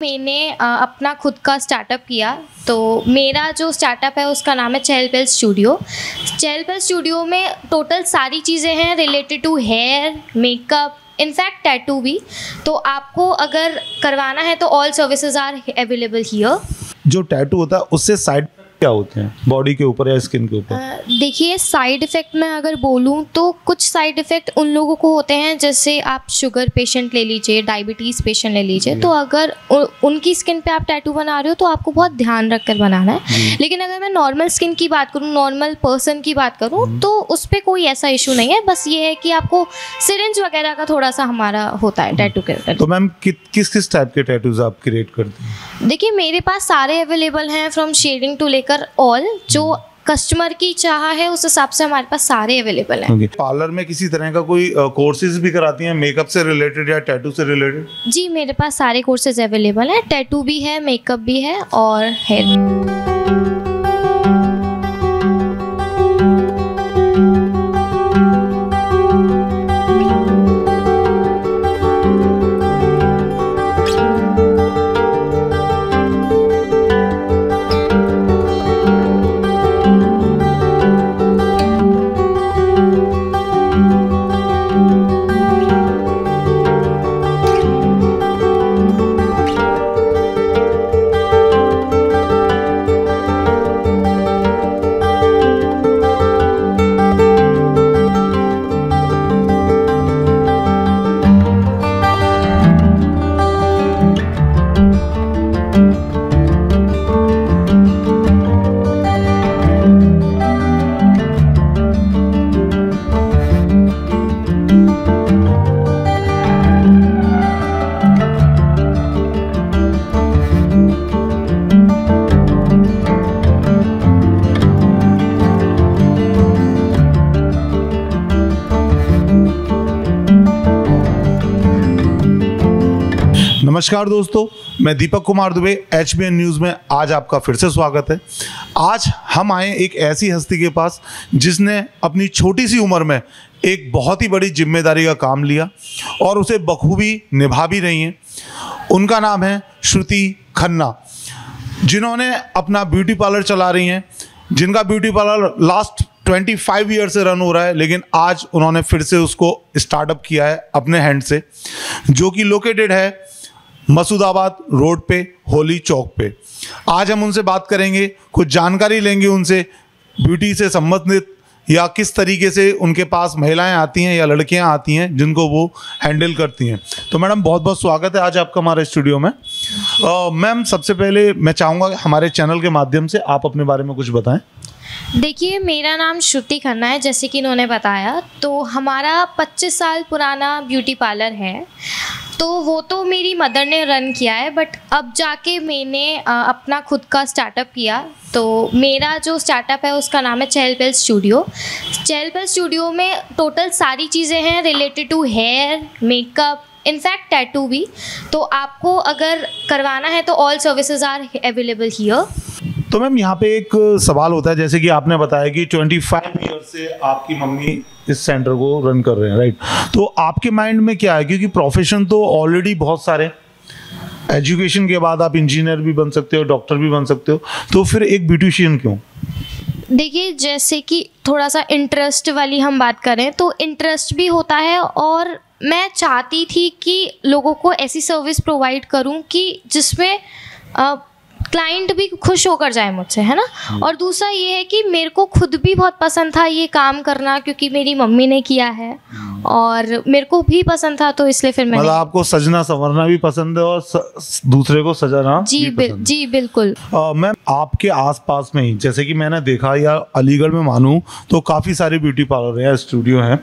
मैंने अपना खुद का स्टार्टअप किया। तो मेरा जो स्टार्टअप है, उसका नाम है चहल पहल स्टूडियो चहल पहल स्टूडियो में टोटल सारी चीज़ें हैं related to hair makeup in fact tattoo भी। तो आपको अगर करवाना है तो all services are available here जो टैटू होता है, उससे साइड क्या होते हैं? बॉडी के ऊपर या स्किन के ऊपर? देखिए साइड इफ़ेक्ट में अगर बोलूँ तो कुछ साइड इफ़ेक्ट उन लोगों को होते हैं जैसे आप शुगर पेशेंट ले लीजिए डायबिटीज़ पेशेंट ले लीजिए तो अगर उ, उनकी स्किन पे आप टैटू बना रहे हो तो आपको बहुत ध्यान रख कर बनाना है। लेकिन अगर मैं नॉर्मल स्किन की बात करूँ नॉर्मल पर्सन की बात करूँ तो उस पर कोई ऐसा इशू नहीं है बस ये है कि आपको सिरिंज वगैरह का थोड़ा सा हमारा होता है टैटू के तो मैम किस किस टाइप के टैटूज आप क्रिएट करते हैं? देखिए मेरे पास सारे अवेलेबल हैं फ्रॉम शेडिंग टू लेकर ऑल जो कस्टमर की चाह है उस हिसाब से हमारे पास सारे अवेलेबल हैं। Okay. पार्लर में किसी तरह का कोई कोर्सेज भी कराती हैं मेकअप से रिलेटेड या टैटू से रिलेटेड जी मेरे पास सारे कोर्सेज अवेलेबल हैं। टैटू भी है मेकअप भी है और हेयर नमस्कार दोस्तों, मैं Deepak Kumar Dubey H B N news में आज आपका फिर से स्वागत है। आज हम आए एक ऐसी हस्ती के पास जिसने अपनी छोटी सी उम्र में एक बहुत ही बड़ी ज़िम्मेदारी का काम लिया और उसे बखूबी निभा भी रही हैं। उनका नाम है श्रुति खन्ना, जिन्होंने अपना ब्यूटी पार्लर चला रही हैं, जिनका ब्यूटी पार्लर लास्ट 25 ईयर से रन हो रहा है, लेकिन आज उन्होंने फिर से उसको स्टार्टअप किया है अपने हैंड से, जो कि लोकेटेड है मसूदाबाद रोड पे, होली चौक पे। आज हम उनसे बात करेंगे, कुछ जानकारी लेंगे उनसे ब्यूटी से संबंधित, या किस तरीके से उनके पास महिलाएँ आती हैं या लड़कियाँ आती हैं, जिनको वो हैंडल करती हैं। तो मैडम बहुत बहुत स्वागत है आज आपका हमारे स्टूडियो में। मैम, सबसे पहले मैं चाहूँगा हमारे चैनल के माध्यम से आप अपने बारे में कुछ बताएँ। देखिए, मेरा नाम श्रुति खन्ना है, जैसे कि इन्होंने बताया। तो हमारा 25 साल पुराना ब्यूटी पार्लर है। तो वो तो मेरी मदर ने रन किया है बट अब जाके मैंने अपना खुद का स्टार्टअप किया। तो मेरा जो स्टार्टअप है, उसका नाम है चहल पहल स्टूडियो चहल पहल स्टूडियो में टोटल सारी चीज़ें हैं related to hair makeup in fact tattoo भी। तो आपको अगर करवाना है तो all services are available here तो मैम, यहाँ पे एक सवाल होता है, जैसे कि आपने बताया कि 25 ईयर से आपकी मम्मी इस सेंटर को रन कर रहे हैं राइट तो आपके माइंड में क्या है? क्योंकि प्रोफेशन तो ऑलरेडी बहुत सारे एजुकेशन के बाद आप इंजीनियर भी बन सकते हो डॉक्टर भी बन सकते हो। तो फिर एक ब्यूटिशियन क्यों? देखिए, जैसे कि थोड़ा सा इंटरेस्ट वाली हम बात करें तो इंटरेस्ट भी होता है और मैं चाहती थी कि लोगों को ऐसी सर्विस प्रोवाइड करूँ कि जिसमें क्लाइंट भी खुश होकर जाए मुझसे है ना? और दूसरा ये है कि मेरे को खुद भी बहुत पसंद था ये काम करना क्योंकि मेरी मम्मी ने किया है। और मेरे को भी पसंद था तो इसलिए फिर मतलब मैंने आपको सजना संवरना भी पसंद है और स, दूसरे को सजाना जी भी बिल, पसंद जी बिल्कुल। मैम आपके आसपास में ही जैसे कि मैंने देखा या अलीगढ़ में मानूं तो काफ़ी सारे ब्यूटी पार्लर हैं स्टूडियो हैं।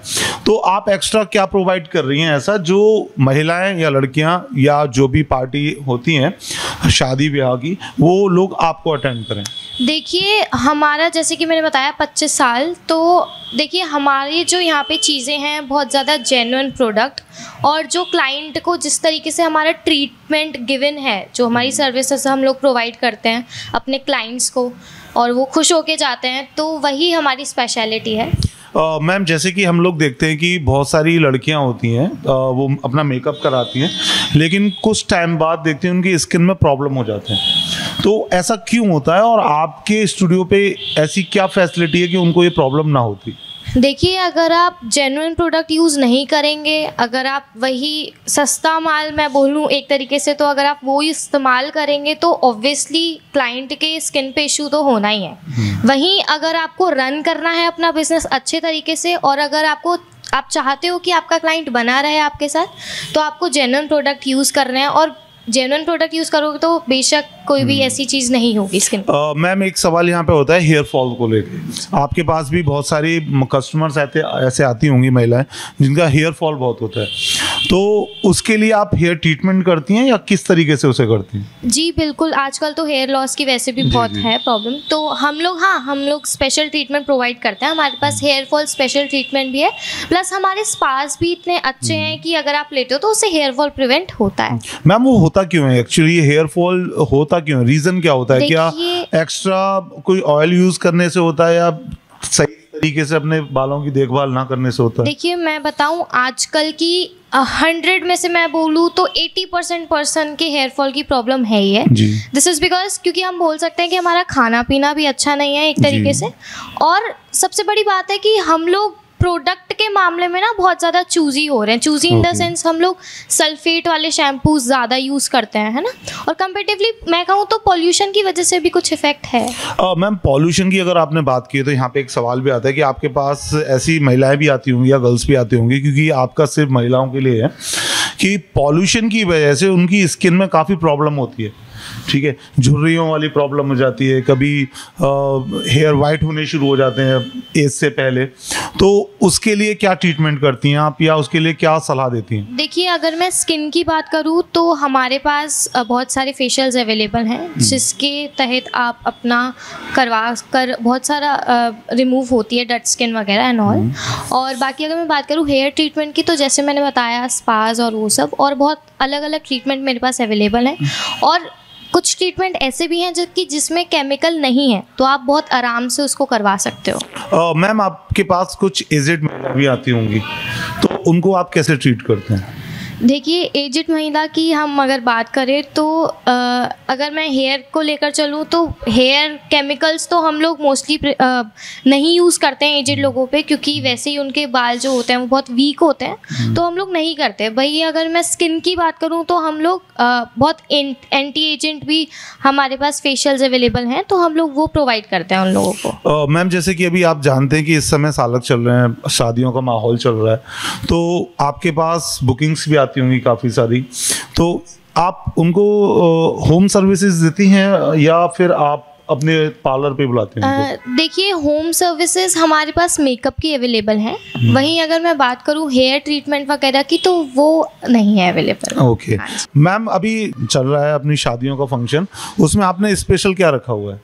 तो आप एक्स्ट्रा क्या प्रोवाइड कर रही हैं ऐसा जो महिलाएँ या लड़कियाँ या जो भी पार्टी होती हैं शादी ब्याह की वो लोग आपको अटेंड करें? देखिए हमारा जैसे कि मैंने बताया 25 साल तो देखिए हमारी जो यहाँ पे चीज़ें हैं बहुत ज़्यादा जेन्युइन प्रोडक्ट और जो क्लाइंट को जिस तरीके से हमारा ट्रीटमेंट गिवन है जो हमारी सर्विसेज़ हम लोग प्रोवाइड करते हैं अपने क्लाइंट्स को और वो खुश होके जाते हैं तो वही हमारी स्पेशलिटी है। मैम जैसे कि हम लोग देखते हैं कि बहुत सारी लड़कियाँ होती हैं वो अपना मेकअप कराती हैं लेकिन कुछ टाइम बाद देखते हैं उनकी स्किन में प्रॉब्लम हो जाते हैं। तो ऐसा क्यों होता है और आपके स्टूडियो पे ऐसी क्या फैसिलिटी है कि उनको ये प्रॉब्लम ना होती? देखिए अगर आप जेनुइन प्रोडक्ट यूज़ नहीं करेंगे अगर आप वही सस्ता माल मैं बोलूँ एक तरीके से तो अगर आप वो इस्तेमाल करेंगे तो ऑब्वियसली क्लाइंट के स्किन पे इशू तो होना ही है। वहीं अगर आपको रन करना है अपना बिज़नेस अच्छे तरीके से और अगर आपको आप चाहते हो कि आपका क्लाइंट बना रहे आपके साथ तो आपको जेन्युइन प्रोडक्ट यूज़ करना है और जेन्युइन प्रोडक्ट यूज़ करोगे तो बेशक कोई भी ऐसी चीज़ नहीं होगी स्किन मैम एक सवाल यहाँ पे होता है हेयर फॉल को लेके। आपके पास भी बहुत सारी कस्टमर्स आते ऐसे आती होंगी महिलाएँ जिनका हेयर फॉल बहुत होता है। तो उसके लिए आप हेयर ट्रीटमेंट करती हैं या किस तरीके से उसे करती हैं? जी बिल्कुल। आजकल तो हेयर लॉस की वैसे भी बहुत है प्रॉब्लम तो हम लोग हाँ हम लोग स्पेशल ट्रीटमेंट प्रोवाइड करते हैं। हमारे पास हेयर फॉल स्पेशल ट्रीटमेंट भी है। प्लस हमारे स्पास भी इतने अच्छे हैं कि अगर आप लेते हो तो उससे हेयर फॉल प्रिवेंट होता है। मैम वो होता क्यों है? एक्चुअली हेयर फॉल होता क्यों है? रीजन क्या होता है? क्या एक्स्ट्रा कोई ऑयल यूज़ करने से होता है या सही तरीके से अपने बालों की देखभाल ना करने से होता है? देखिए मैं बताऊँ आजकल की हंड्रेड में से मैं बोलूँ तो एटी परसेंट पर्सन के हेयर फॉल की प्रॉब्लम है ही है। दिस इज़ बिकॉज़ क्योंकि हम बोल सकते हैं कि हमारा खाना पीना भी अच्छा नहीं है एक तरीके से। और सबसे बड़ी बात है कि हम लोग प्रोडक्ट के मामले में ना बहुत ज़्यादा चूजी हो रहे हैं। चूजी इन द सेंस हम लोग सल्फेट वाले शैम्पूज ज़्यादा यूज़ करते हैं है ना? और कंपेटिवली मैं कहूँ तो पॉल्यूशन की वजह से भी कुछ इफ़ेक्ट है। मैम पॉल्यूशन की अगर आपने बात की तो यहाँ पे एक सवाल भी आता है कि आपके पास ऐसी महिलाएँ भी आती होंगी या गर्ल्स भी आती होंगी क्योंकि आपका सिर्फ़ महिलाओं के लिए है कि पॉल्यूशन की वजह से उनकी स्किन में काफ़ी प्रॉब्लम होती है। ठीक है? झुर्रियों वाली प्रॉब्लम हो जाती है। कभी हेयर वाइट होने शुरू हो जाते हैं एज से पहले। तो उसके लिए क्या ट्रीटमेंट करती हैं आप या उसके लिए क्या सलाह देती हैं? देखिए अगर मैं स्किन की बात करूँ तो हमारे पास बहुत सारे फेशियल्स अवेलेबल हैं जिसके तहत आप अपना करवा कर बहुत सारा रिमूव होती है डट स्किन वगैरह एंड ऑल और बाकी अगर मैं बात करूँ हेयर ट्रीटमेंट की तो जैसे मैंने बताया स्पाज और वो सब और बहुत अलग अलग ट्रीटमेंट मेरे पास अवेलेबल हैं। और कुछ ट्रीटमेंट ऐसे भी हैं जो कि जिसमें केमिकल नहीं है तो आप बहुत आराम से उसको करवा सकते हो। मैम आपके पास कुछ एजेड भी आती होंगी तो उनको आप कैसे ट्रीट करते हैं? देखिए एजिड महिला की हम अगर बात करें तो अ, अगर मैं हेयर को लेकर चलूँ तो हेयर केमिकल्स तो हम लोग मोस्टली नहीं यूज़ करते हैं एजिड लोगों पे क्योंकि वैसे ही उनके बाल जो होते हैं वो बहुत वीक होते हैं। तो हम लोग नहीं करते। वही अगर मैं स्किन की बात करूँ तो हम लोग अ, बहुत एंटी एजेंट भी हमारे पास फेशियल्स अवेलेबल हैं तो हम लोग वो प्रोवाइड करते हैं उन लोगों को। मैम जैसे कि अभी आप जानते हैं कि इस समय सालक चल रहे हैं शादियों का माहौल चल रहा है तो आपके पास बुकिंग्स भी आती होंगी काफ़ी सारी। तो आप उनको होम सर्विसेज़ देती हैं या फिर आप अपने पार्लर पे बुलाते हैं देखिए होम सर्विसेज़ हमारे पास मेकअप की अवेलेबल हैं। वहीं अगर मैं बात करूँ हेयर ट्रीटमेंट वगैरह की तो वो नहीं है अवेलेबल ओके मैम अभी चल रहा है अपनी शादियों का फ़ंक्शन उसमें आपने स्पेशल क्या रखा हुआ है?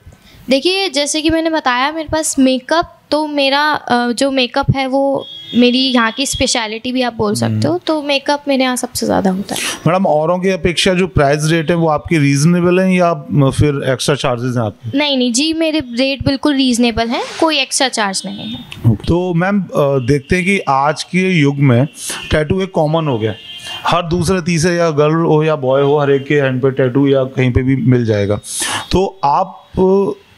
देखिए जैसे कि मैंने बताया मेरे पास मेकअप तो मेरा जो मेकअप है वो मेरी यहाँ की स्पेशलिटी भी आप बोल सकते हो तो मेकअप मेरे यहाँ सबसे ज़्यादा होता है। मैडम औरों की अपेक्षा जो प्राइस रेट है वो आपके रीजनेबल है या फिर एक्स्ट्रा चार्जेस हैं आपके? नहीं नहीं जी मेरे रेट बिल्कुल रीजनेबल हैं कोई एक्स्ट्रा चार्ज नहीं है। तो मैम देखते हैं कि आज के युग में टैटू एक कॉमन हो गया हर दूसरे तीसरे या गर्ल हो या बॉय हो हर एक के हैंड पे टैटू या कहीं पे भी मिल जाएगा। तो आप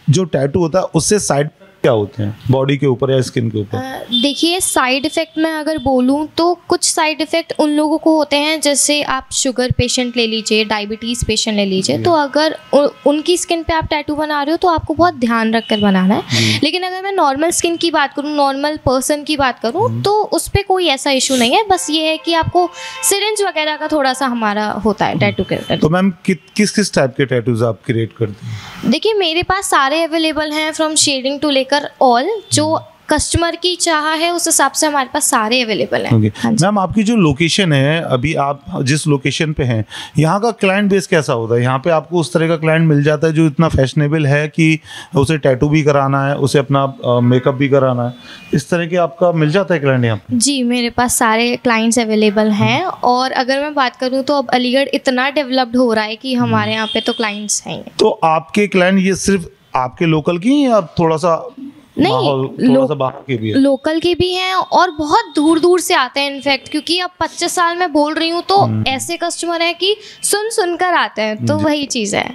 जो टैटू होता है उससे साइड क्या होते हैं? बॉडी के ऊपर या स्किन के ऊपर? देखिए साइड इफ़ेक्ट में अगर बोलूँ तो कुछ साइड इफ़ेक्ट उन लोगों को होते हैं जैसे आप शुगर पेशेंट ले लीजिए डायबिटीज़ पेशेंट ले लीजिए तो अगर उ, उनकी स्किन पे आप टैटू बना रहे हो तो आपको बहुत ध्यान रख कर बनाना है। लेकिन अगर मैं नॉर्मल स्किन की बात करूँ नॉर्मल पर्सन की बात करूँ तो उस पर कोई ऐसा इशू नहीं है बस ये है कि आपको सिरिंज वगैरह का थोड़ा सा हमारा होता है टैटू के तो मैम किस किस टाइप के टैटूज आप क्रिएट करते हैं? देखिए मेरे पास सारे अवेलेबल हैं फ्रॉम शेडिंग टू लेकर ऑल जो कस्टमर की चाह है उस हिसाब से हमारे पास सारे अवेलेबल हैं। हाँ मैम आपकी जो लोकेशन है अभी आप जिस लोकेशन पे हैं यहाँ का क्लाइंट बेस कैसा होता है? यहाँ पे आपको उस तरह का क्लाइंट मिल जाता है जो इतना फैशनेबल है कि उसे टैटू भी कराना है उसे अपना मेकअप भी कराना है। इस तरह के आपका मिल जाता है क्लाइंट यहाँ जी मेरे पास सारे क्लाइंट्स अवेलेबल हैं और अगर मैं बात करूँ तो अब अलीगढ़ इतना डेवलप्ड हो रहा है कि हमारे यहाँ पे तो क्लाइंट्स हैं तो आपके क्लाइंट ये सिर्फ़ आपके लोकल की हैं या थोड़ा सा नहीं, माहौल लो- सा बाहर के भी है? लोकल के भी हैं और बहुत दूर दूर से आते हैं इनफैक्ट क्योंकि अब 25 साल में बोल रही हूँ तो हम्म। ऐसे कस्टमर हैं कि सुन सुनकर आते हैं तो वही चीज़ है।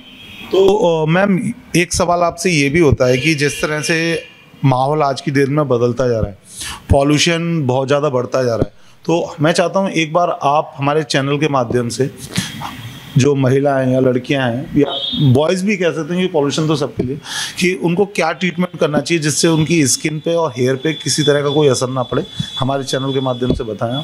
तो मैम एक सवाल आपसे ये भी होता है कि जिस तरह से माहौल आज की डेट में बदलता जा रहा है पॉल्यूशन बहुत ज़्यादा बढ़ता जा रहा है तो मैं चाहता हूँ एक बार आप हमारे चैनल के माध्यम से जो महिलाएँ या लड़कियाँ हैं, या बॉयज़ भी कह सकते हैं कि पॉल्यूशन तो सबके लिए, कि उनको क्या ट्रीटमेंट करना चाहिए जिससे उनकी स्किन पे और हेयर पे किसी तरह का कोई असर ना पड़े? हमारे चैनल के माध्यम से बताएँ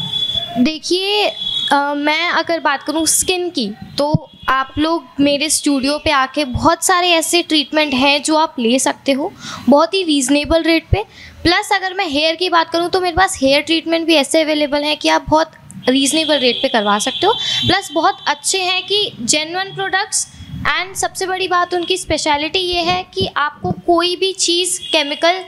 देखिए मैं अगर बात करूँ स्किन की तो आप लोग मेरे स्टूडियो पे आके बहुत सारे ऐसे ट्रीटमेंट हैं जो आप ले सकते हो, बहुत ही रीज़नेबल रेट पे। प्लस अगर मैं हेयर की बात करूँ तो मेरे पास हेयर ट्रीटमेंट भी ऐसे अवेलेबल हैं कि आप बहुत रीज़नेबल रेट पे करवा सकते हो। प्लस बहुत अच्छे हैं कि जेनवन प्रोडक्ट्स एंड सबसे बड़ी बात उनकी स्पेशलिटी ये है कि आपको कोई भी चीज़ केमिकल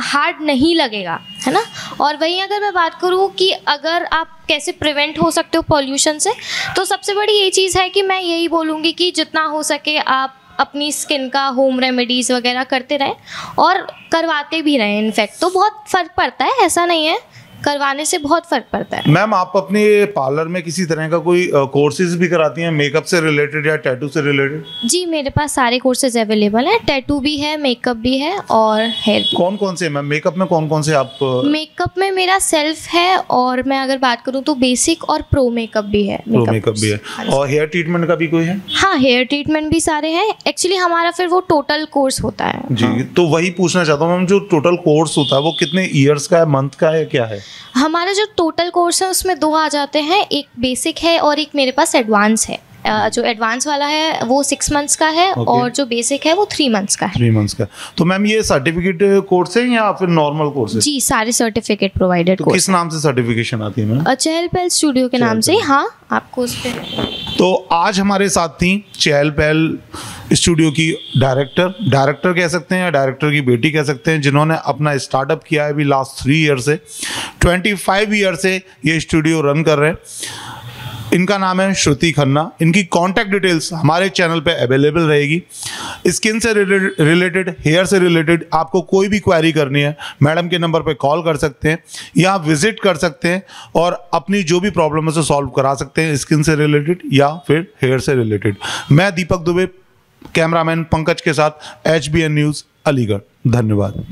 हार्ड नहीं लगेगा, है ना? और वहीं अगर मैं बात करूँ कि अगर आप कैसे प्रिवेंट हो सकते हो पॉल्यूशन से तो सबसे बड़ी ये चीज़ है कि मैं यही बोलूँगी कि जितना हो सके आप अपनी स्किन का होम रेमेडीज़ वगैरह करते रहें और करवाते भी रहें इनफैक्ट तो बहुत फ़र्क पड़ता है, ऐसा नहीं है। करवाने से बहुत फ़र्क पड़ता है। मैम आप अपने पार्लर में किसी तरह का कोई कोर्सेज भी कराती हैं मेकअप से रिलेटेड या टैटू से रिलेटेड? जी मेरे पास सारे कोर्सेज अवेलेबल हैं। टैटू भी है मेकअप भी है और हेयर कौन कौन से मैम? मेकअप में कौन कौन से आप मेकअप में मेरा सेल्फ है और मैं अगर बात करूँ तो बेसिक और प्रो मेकअप भी है। प्रो मेकअप भी है। हाँ और हेयर ट्रीटमेंट का भी कोई है? हाँ हेयर ट्रीटमेंट भी सारे हैं। एक्चुअली हमारा फिर वो टोटल कोर्स होता है। जी तो वही पूछना चाहता हूँ मैम जो टोटल कोर्स होता है वो कितने ईयर्स का है मंथ का है क्या है? हमारा जो टोटल कोर्स है उसमें दो आ जाते हैं। एक बेसिक है और एक मेरे पास एडवांस है। जो एडवांस वाला है वो सिक्स मंथ्स का है Okay. और जो बेसिक है वो थ्री मंथ्स का है। थ्री मंथ्स का। तो मैम ये सर्टिफिकेट कोर्स है या फिर नॉर्मल कोर्स है? जी सारे सर्टिफिकेट प्रोवाइडेड तो किस नाम से सर्टिफिकेशन आती है मैम चहल पहल स्टूडियो के नाम से। हाँ आपको उस पर तो आज हमारे साथ थी चहल पहल स्टूडियो की डायरेक्टर डायरेक्टर कह सकते हैं या डायरेक्टर की बेटी कह सकते हैं जिन्होंने अपना स्टार्टअप किया है अभी लास्ट थ्री ईयर से। ट्वेंटी फाइव ईयर से ये स्टूडियो रन कर रहे हैं। इनका नाम है श्रुति खन्ना। इनकी कॉन्टैक्ट डिटेल्स हमारे चैनल पे अवेलेबल रहेगी। स्किन से रिलेटेड हेयर से रिलेटेड आपको कोई भी क्वेरी करनी है मैडम के नंबर पे कॉल कर सकते हैं या विज़िट कर सकते हैं और अपनी जो भी प्रॉब्लम है सॉल्व करा सकते हैं स्किन से रिलेटेड या फिर हेयर से रिलेटेड मैं दीपक दुबे कैमरामैन पंकज के साथ एचबीएन न्यूज़ अलीगढ़। धन्यवाद।